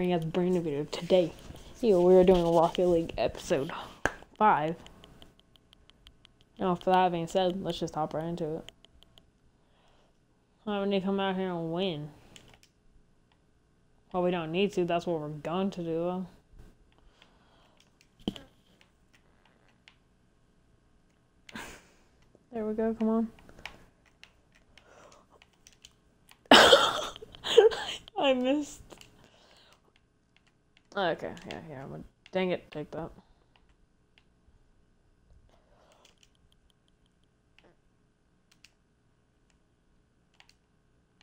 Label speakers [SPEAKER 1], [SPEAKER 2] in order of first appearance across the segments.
[SPEAKER 1] bring out the brand new video today. Yo, we are doing Rocket League episode five. Now, for that being said, let's just hop right into it. Would they come out here and win? Well, we don't need to. That's what we're going to do. There we go. Come on. I missed. Oh, okay, yeah, yeah. But dang it, take that.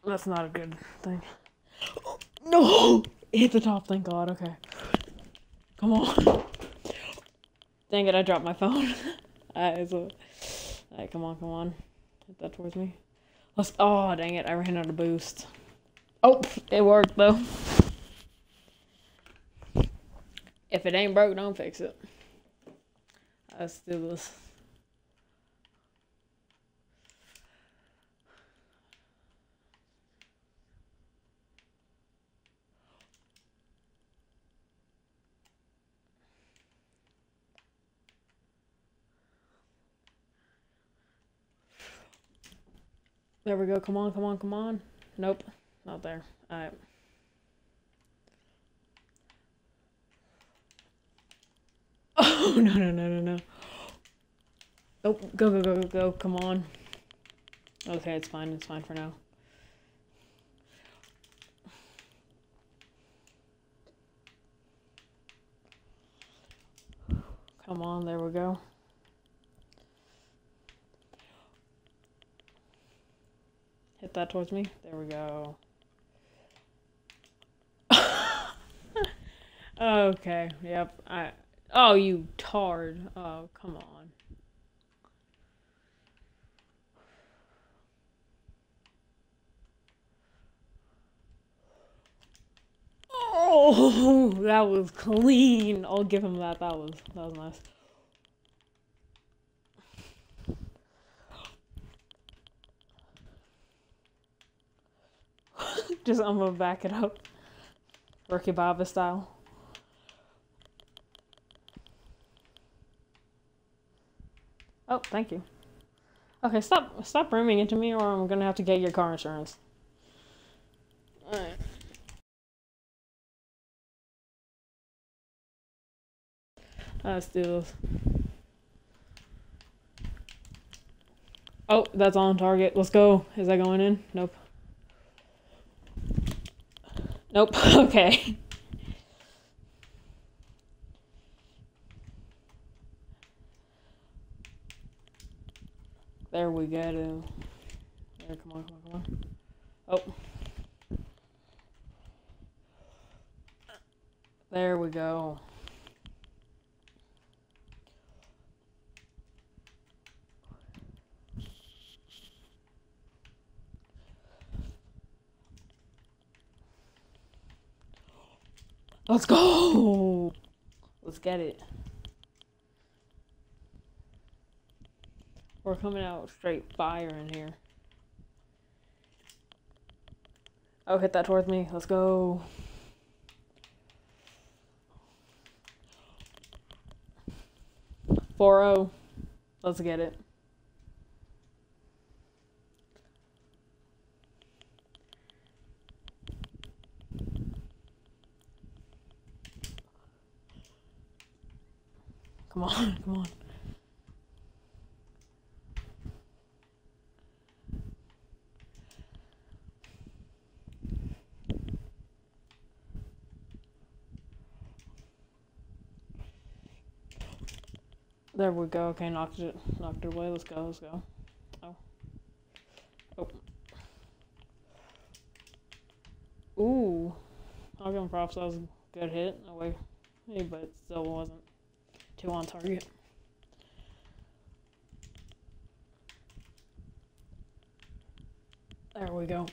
[SPEAKER 1] That's not a good thing. No! Hit the top, thank god, okay. Come on. Dang it, I dropped my phone. Uh, alright, so. Come on, come on. Hit that towards me. Let's. Oh, dang it, I ran out of boost. Oh, it worked though. If it ain't broke, don't fix it. Let's do this. There we go. Come on, come on, come on. Nope, not there. Alright. Oh, no, no, no, no, no. Oh, go, go, go, go, go. Come on. Okay, it's fine. It's fine for now. Come on, there we go. Hit that towards me. There we go. okay, yep. I Oh, you tard. Oh, come on. Oh, that was clean. I'll give him that. That was that was nice. Just I'm gonna back it up. Ricky Bobby style. Oh, thank you. Okay, stop stop rooming into me or I'm gonna have to get your car insurance. Alright. Let's do this. Oh, that's on target. Let's go. Is that going in? Nope. Nope. okay. There we go. There, come on, come on, come on. Oh. There we go. Let's go! Let's get it. We're coming out straight fire in here. Oh, hit that towards me. Let's go. Four zero. Oh. Let's get it. Come on, come on. There we go. Okay, knocked it, knocked it away. Let's go. Let's go. Oh. Oh. Ooh. I'll give him props. That was a good hit away, hey, but still wasn't too on target. There we go.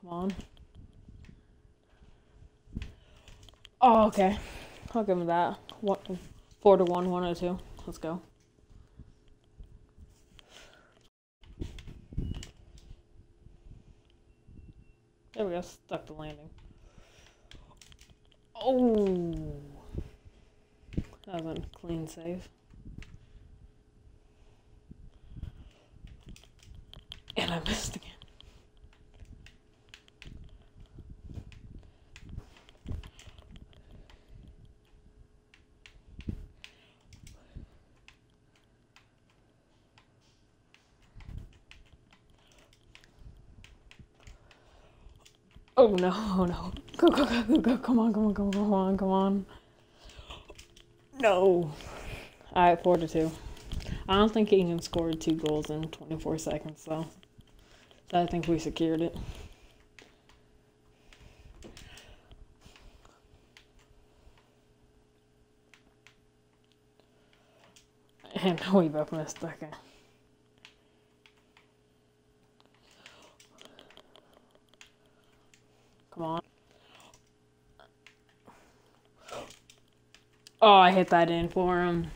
[SPEAKER 1] Come on. Oh, okay. I'll give him that. What? Four to one, one to two. Let's go. There we go. Stuck the landing. Oh, that was a clean save. And I missed again. Oh no, oh no. Go, go, go, go, go. Come on, come on, come on, come on, come on. No. Alright, 4 to 2. I don't think England scored two goals in 24 seconds, though. So I think we secured it. And we both missed. Okay. On. Oh, I hit that in for him.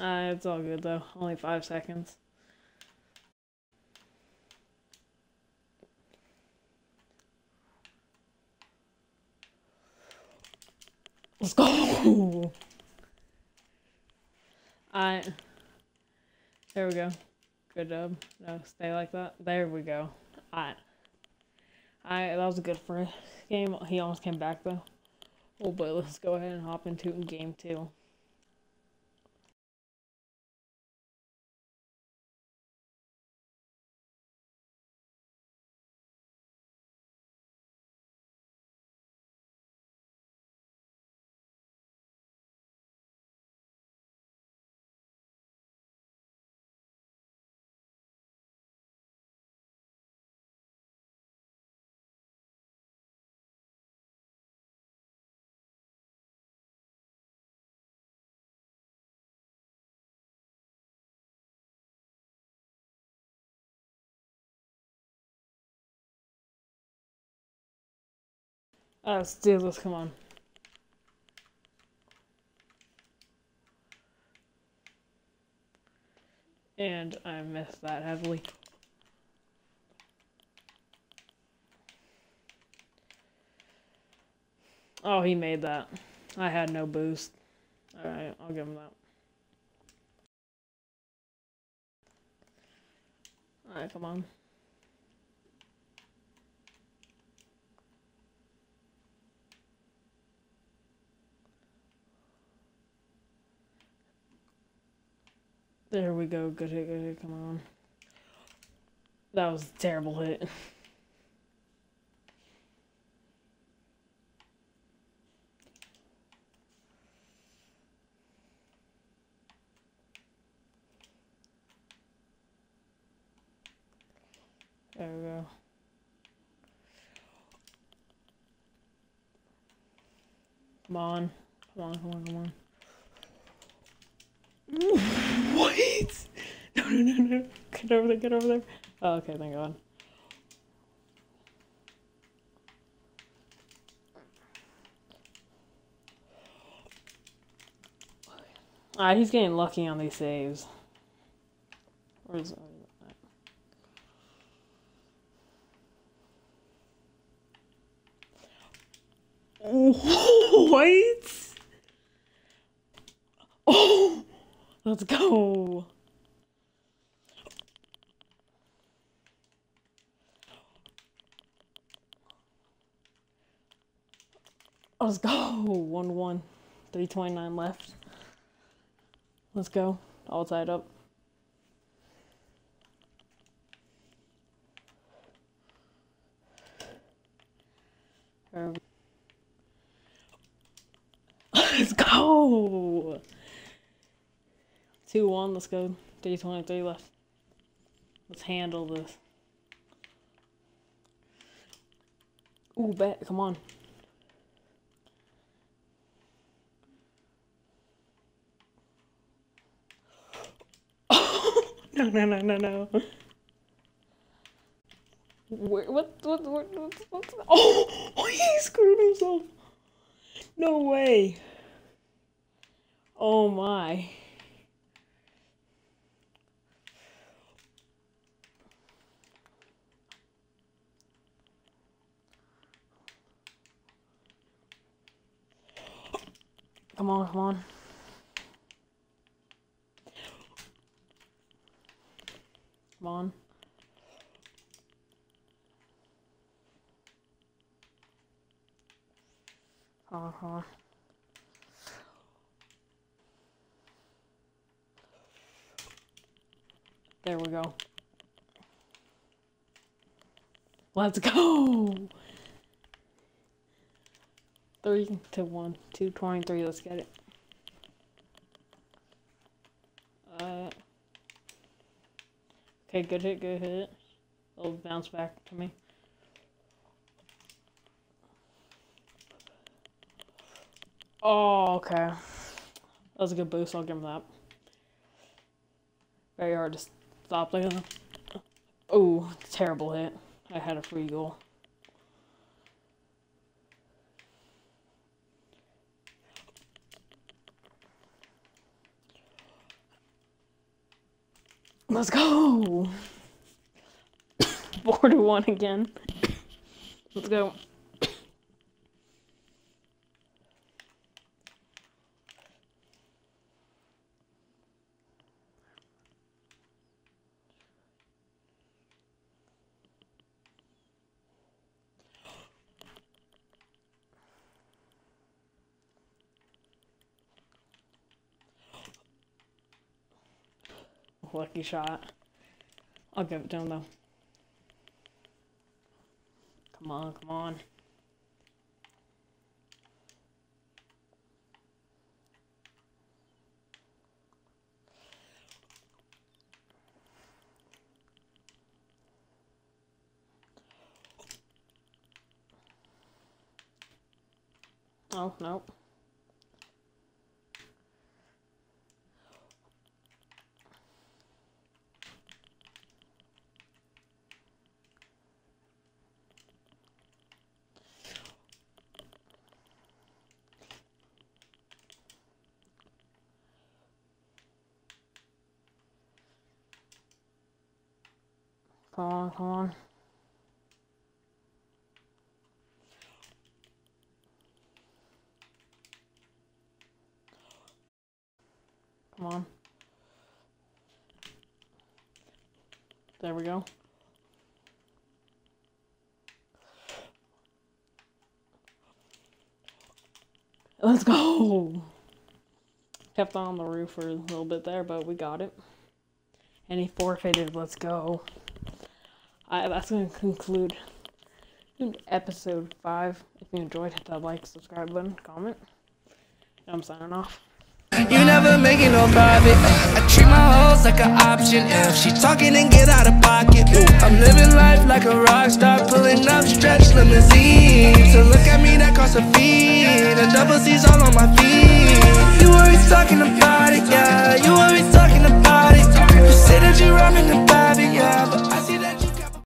[SPEAKER 1] Uh, it's all good though. Only five seconds. Let's go. I. There we go. Good job. No, stay like that. There we go. I. I. That was a good first game. He almost came back though. Oh, but let's go ahead and hop into game two. Uh, let's do this. Come on. And I missed that heavily. Oh, he made that. I had no boost. Alright, I'll give him that. Alright, come on. There we go. Good hit, good hit. Come on. That was a terrible hit. There we go. Come on. Come on, come on, come on. What? No, no, no, no. Get over there, get over there. Oh, okay, thank God. Ah, he's getting lucky on these saves. Where's What? Oh, let's go. Let's go. 1 1. 329 left. Let's go. All tied up. Um. Let's go. 2 1. Let's go. 323 left. Let's handle this. Ooh, bet. Come on. no, no, no, no, no. Where, what, what, what, what, what, oh, oh, he screwed himself. No way. Oh my. Come on, come on. Come on. Uh huh. There we go. Let's go! Three to one, two twenty-three. Let's get it. Uh. Okay, good hit, good hit. It'll bounce back to me. Oh, okay. That was a good boost. I'll give him that. Very hard to stop there. Oh, terrible hit. I had a free goal. Let's go! To one again. Let's go. Lucky shot. I'll give it to him though. Come on, come on. Oh, nope. Come on, come on. Come on. There we go. Let's go! Kept on the roof for a little bit there, but we got it. And he forfeited. Let's go. I, that's going to conclude episode 5. If you enjoyed, hit that like, subscribe button, comment. I'm signing off.
[SPEAKER 2] You never make it no private. I treat my hoes like an option. If she talking and get out of pocket, Ooh, I'm living life like a rock star, pulling up stretch limousines. So look at me, that a fee. The double C's all on my feet. You always talking about it, yeah. You always talking about it. You that you yeah. But I